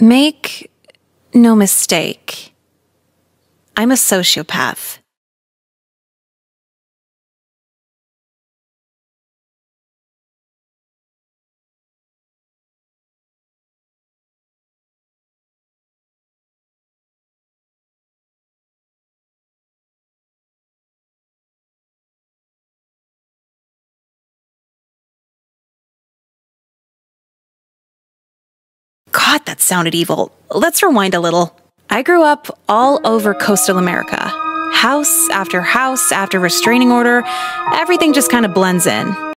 Make no mistake, I'm a sociopath. God, that sounded evil. Let's rewind a little. I grew up all over coastal America. House after house after restraining order, everything just kind of blends in.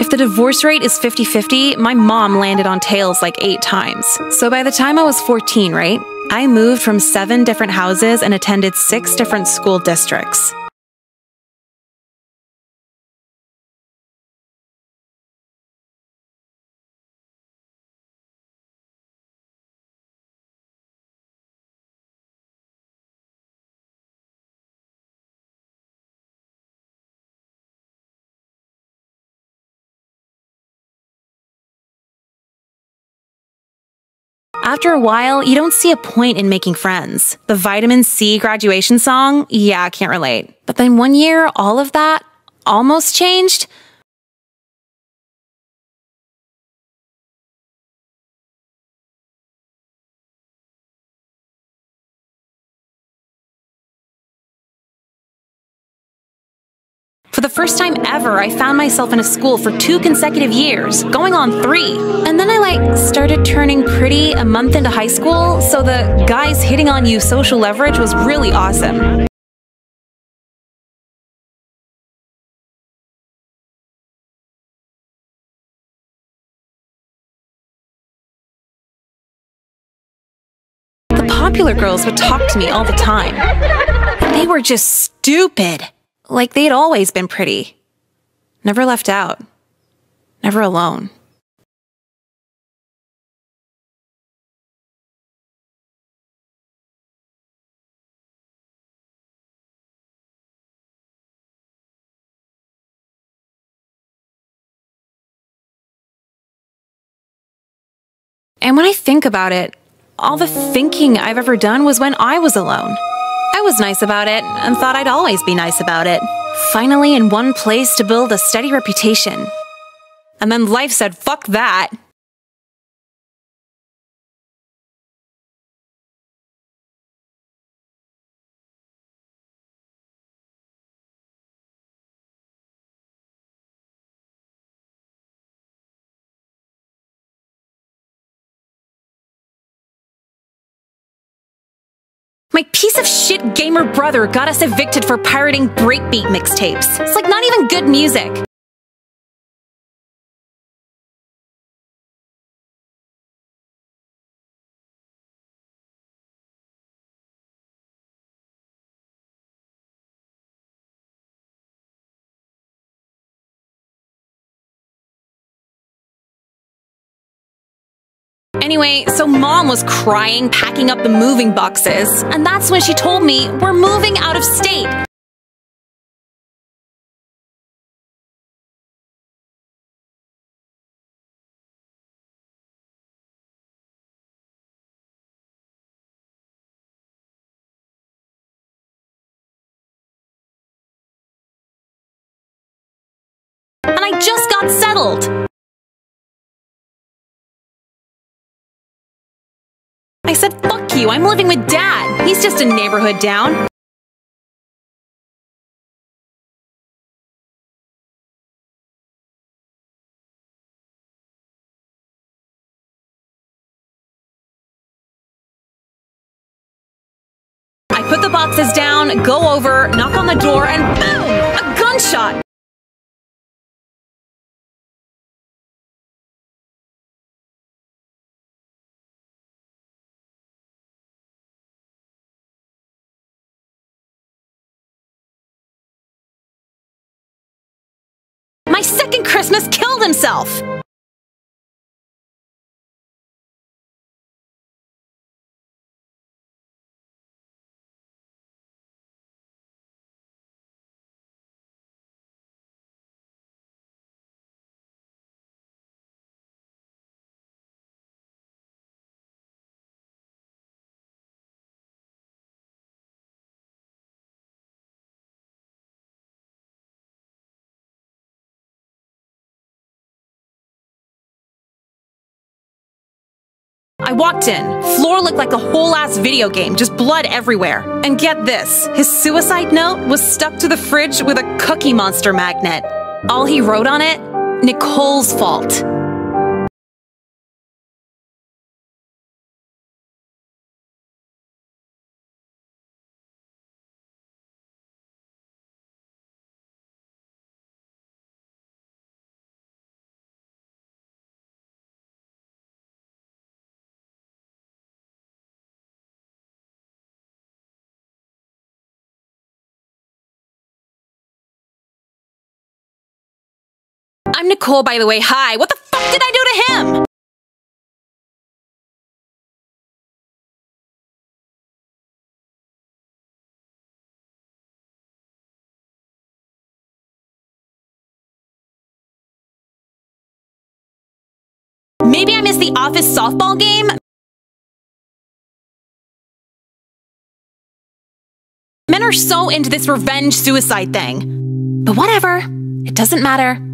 If the divorce rate is 50 50, my mom landed on tails like eight times. So by the time I was 14, right? I moved from seven different houses and attended six different school districts. After a while, you don't see a point in making friends. The vitamin C graduation song? Yeah, can't relate. But then one year, all of that almost changed. For the first time ever, I found myself in a school for two consecutive years, going on three. And then I like started turning pretty a month into high school, so the guys hitting on you social leverage was really awesome. The popular girls would talk to me all the time. They were just stupid. Like they'd always been pretty. Never left out. Never alone. And when I think about it, all the thinking I've ever done was when I was alone. I was nice about it and thought I'd always be nice about it. Finally, in one place to build a steady reputation. And then life said, fuck that. My piece of shit gamer brother got us evicted for pirating breakbeat mixtapes. It's like not even good music. Anyway, so mom was crying, packing up the moving boxes, and that's when she told me we're moving out of state. And I just got settled. You, I'm living with dad. He's just a neighborhood down. I put the boxes down, go over, knock on the door, and boom! A gunshot! My second Christmas killed himself! I walked in. Floor looked like a whole ass video game, just blood everywhere. And get this his suicide note was stuck to the fridge with a Cookie Monster magnet. All he wrote on it Nicole's fault. I'm Nicole, by the way. Hi. What the fuck did I do to him? Maybe I missed the office softball game? Men are so into this revenge suicide thing. But whatever. It doesn't matter.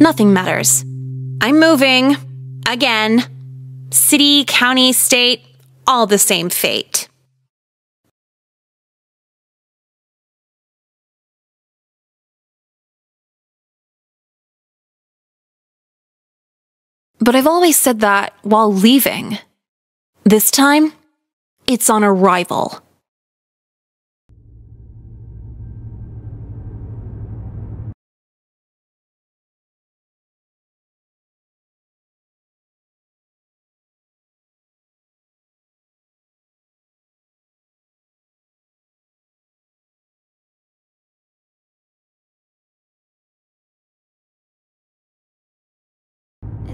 Nothing matters. I'm moving. Again. City, county, state, all the same fate. But I've always said that while leaving. This time, it's on arrival.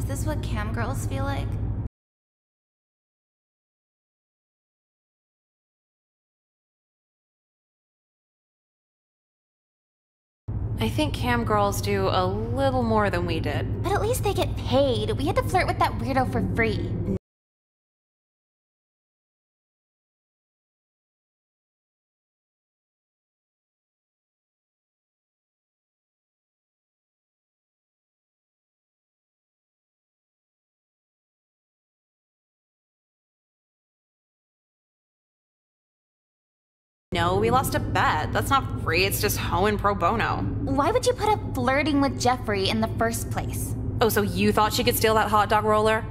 This what cam girls feel like? I think cam girls do a little more than we did. But at least they get paid. We had to flirt with that weirdo for free. No, we lost a bet. That's not free, it's just hoeing pro bono. Why would you put up flirting with Jeffrey in the first place? Oh, so you thought she could steal that hot dog roller?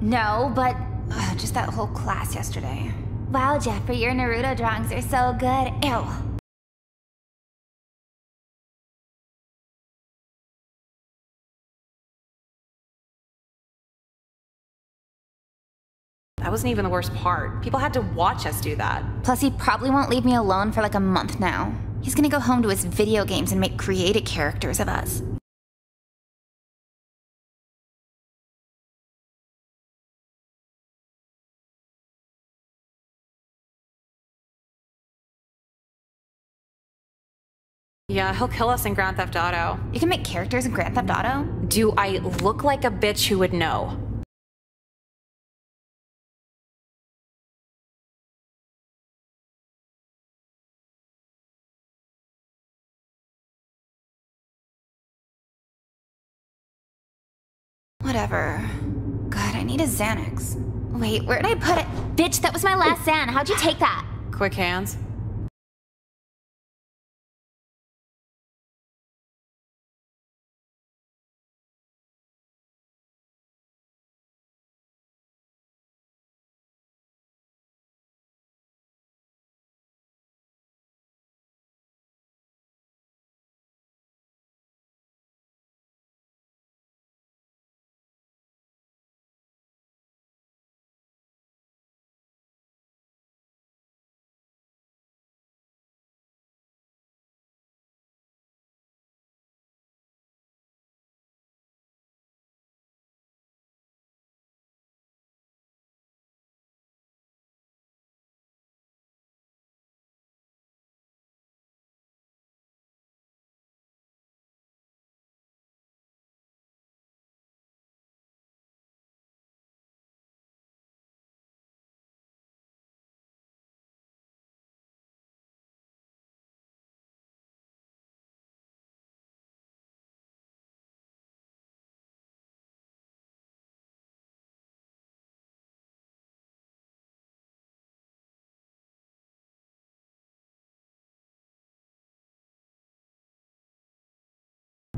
No, but ugh, just that whole class yesterday. Wow, Jeffrey, your Naruto drawings are so good. Ew. That wasn't even the worst part. People had to watch us do that. Plus, he probably won't leave me alone for like a month now. He's gonna go home to his video games and make created characters of us. Yeah, he'll kill us in Grand Theft Auto. You can make characters in Grand Theft Auto? Do I look like a bitch who would know? Whatever. God, I need a Xanax. Wait, where'd I put it? Bitch, that was my last Xan. How'd you take that? Quick hands.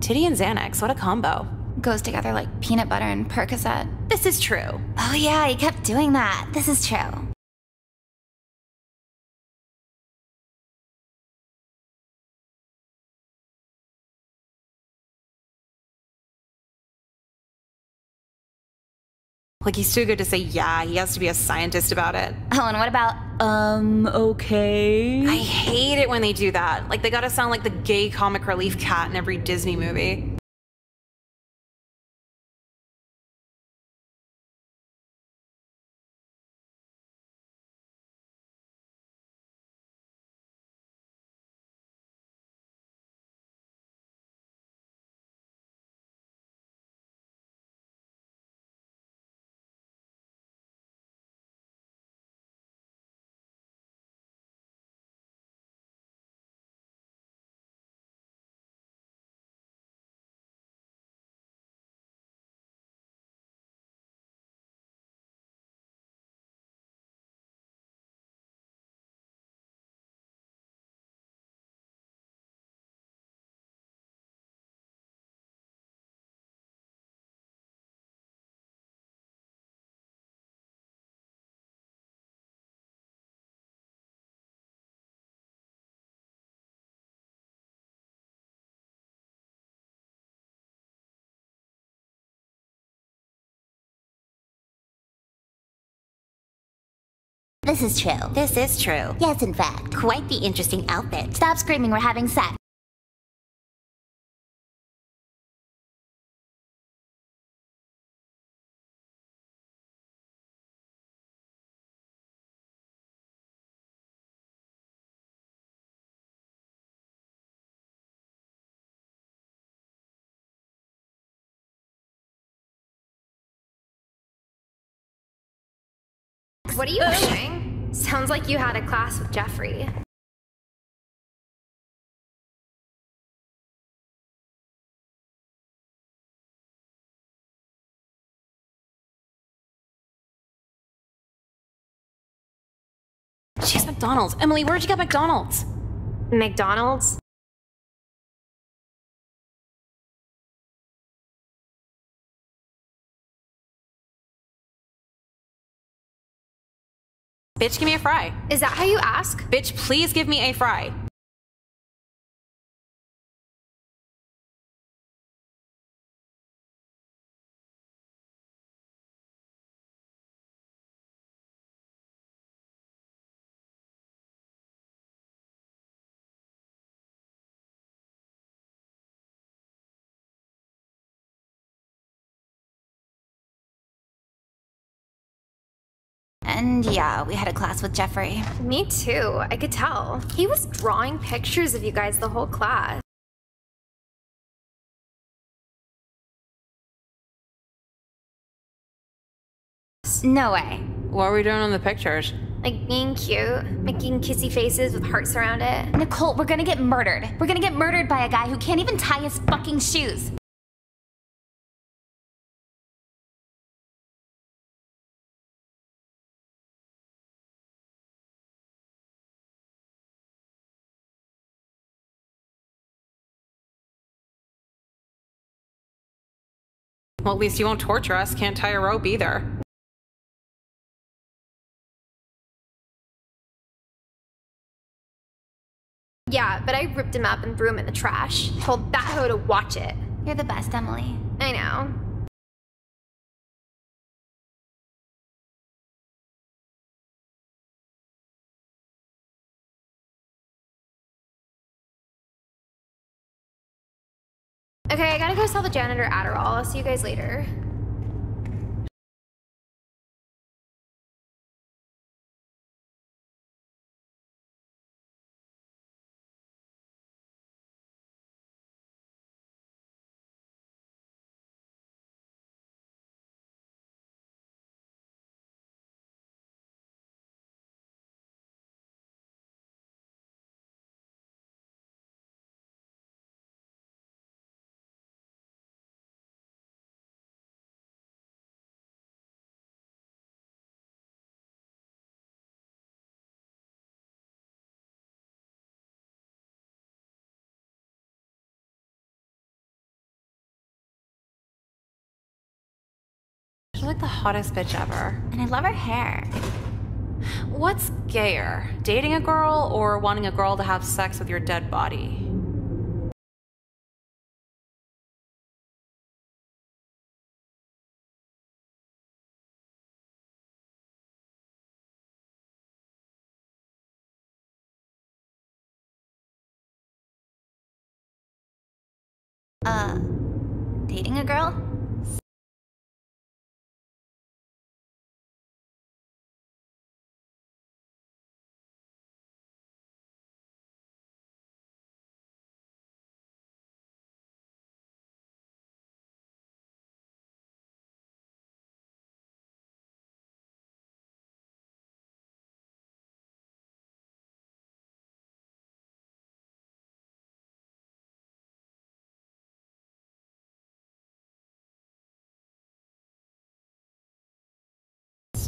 Titty and Xanax, what a combo. Goes together like peanut butter and Percocet. This is true. Oh yeah, he kept doing that. This is true. Like, he's too good to say, yeah, he has to be a scientist about it. Oh, and what about, um, okay? I hate it when they do that. Like, they gotta sound like the gay comic relief cat in every Disney movie. This is true. This is true. Yes, in fact. Quite the interesting outfit. Stop screaming, we're having sex. What are you doing? Sounds like you had a class with Jeffrey. She's McDonald's. Emily, where'd you get McDonald's? McDonald's? Bitch, give me a fry. Is that how you ask? Bitch, please give me a fry. And yeah, we had a class with Jeffrey. Me too, I could tell. He was drawing pictures of you guys the whole class. No way. What are we doing on the pictures? Like being cute, making kissy faces with hearts around it. Nicole, we're gonna get murdered. We're gonna get murdered by a guy who can't even tie his fucking shoes. Well, at least you won't torture us. Can't tie a rope either. Yeah, but I ripped him up and threw him in the trash. Told that hoe to watch it. You're the best, Emily. I know. Okay, I gotta go sell the janitor Adderall. I'll see you guys later. Like the hottest bitch ever. And I love her hair. What's gayer, dating a girl or wanting a girl to have sex with your dead body? Uh, dating a girl?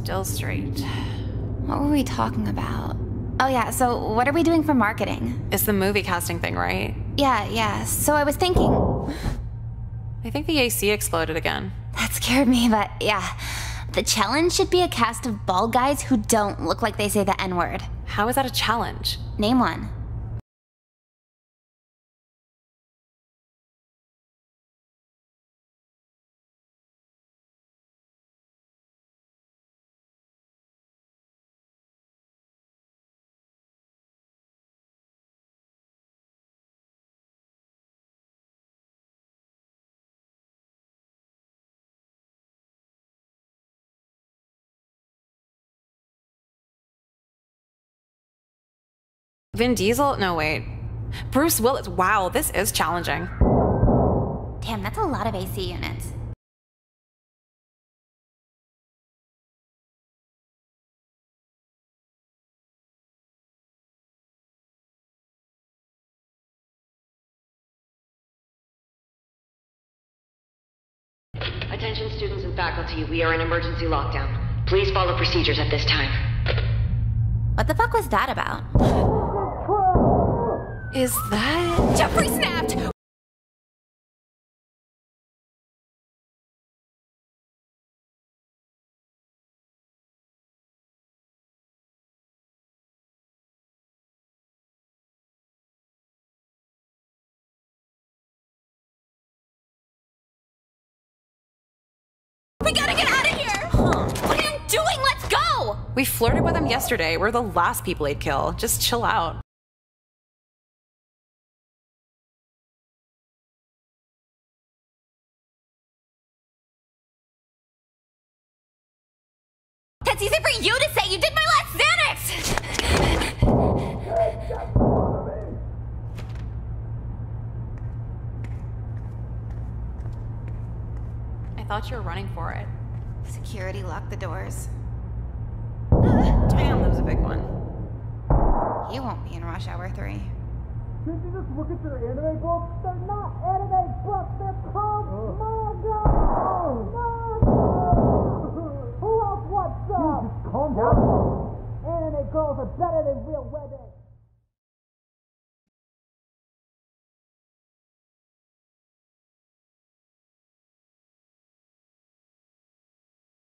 Still straight. What were we talking about? Oh yeah, so what are we doing for marketing? It's the movie casting thing, right? Yeah, yeah. So I was thinking I think the AC exploded again. that scared me, but yeah. The challenge should be a cast of bald guys who don't look like they say the N-word. How is that a challenge? Name one. Vin Diesel? No, wait. Bruce Willis. Wow, this is challenging. Damn, that's a lot of AC units. Attention students and faculty, we are in emergency lockdown. Please follow procedures at this time. What the fuck was that about? Is that. Jeffrey snapped! We gotta get out of here! What are you doing? Let's go! We flirted with him yesterday. We're the last people he'd kill. Just chill out. Thought you were running for it. Security locked the doors. Damn, that was a big one. He won't be in rush hour three. Did you just look at your anime books? They're not anime books, they're called oh. manga! Manga! Who else wants some? Just calm down. Anime girls are better than real women.